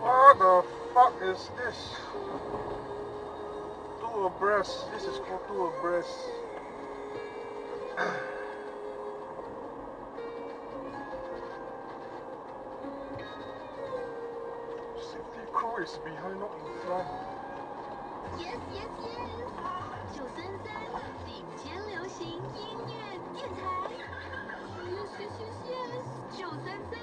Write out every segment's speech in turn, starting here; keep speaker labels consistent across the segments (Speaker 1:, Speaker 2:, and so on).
Speaker 1: What the fuck is this? Dual breast. This is called dual breast. Safety crew is behind, not in front.
Speaker 2: Yes yes yes，九三三。顶尖流行音乐电台。Yes yes yes yes，九三三。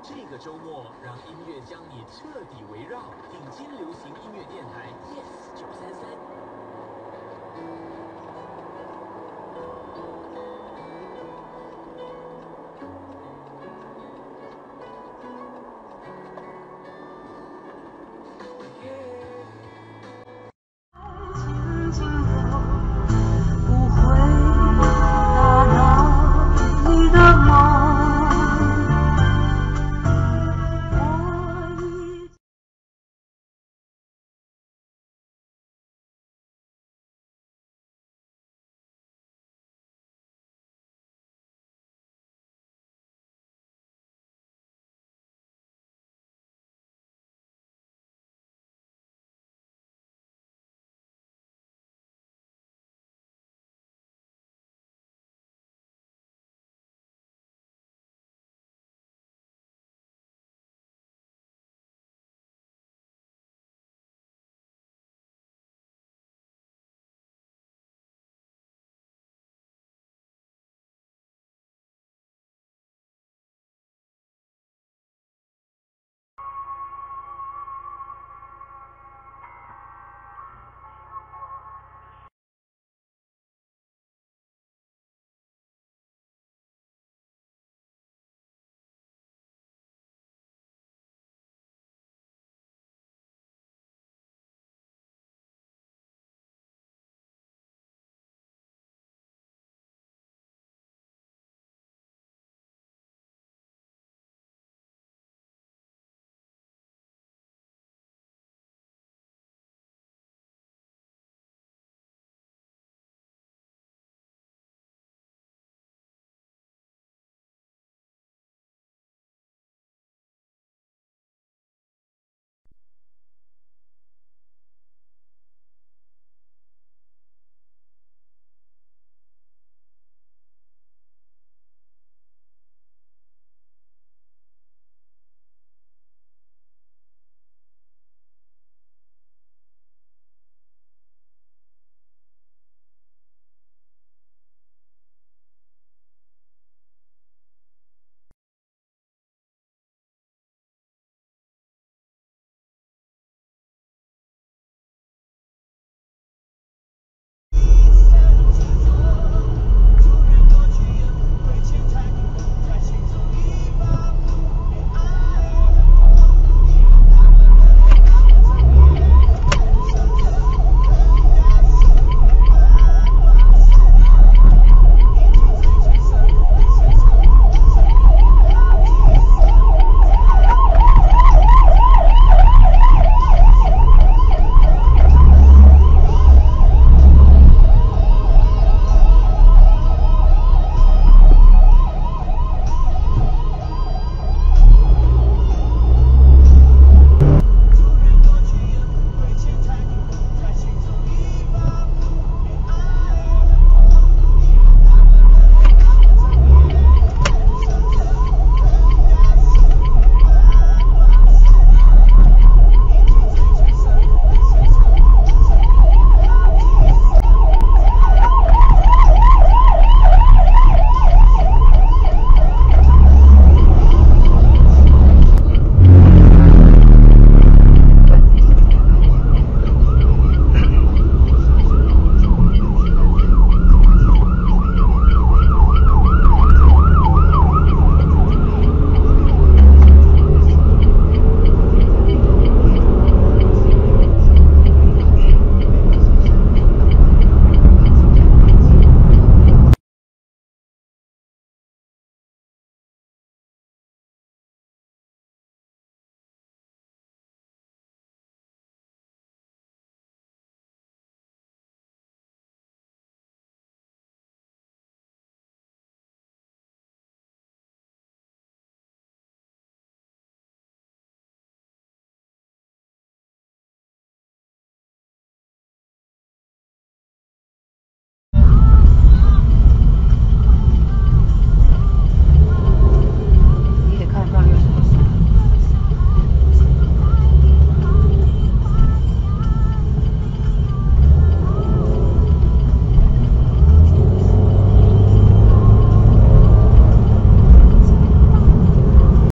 Speaker 3: 这个周末，让音乐将你彻底围绕。顶尖流行音乐电台 Yes 九三三。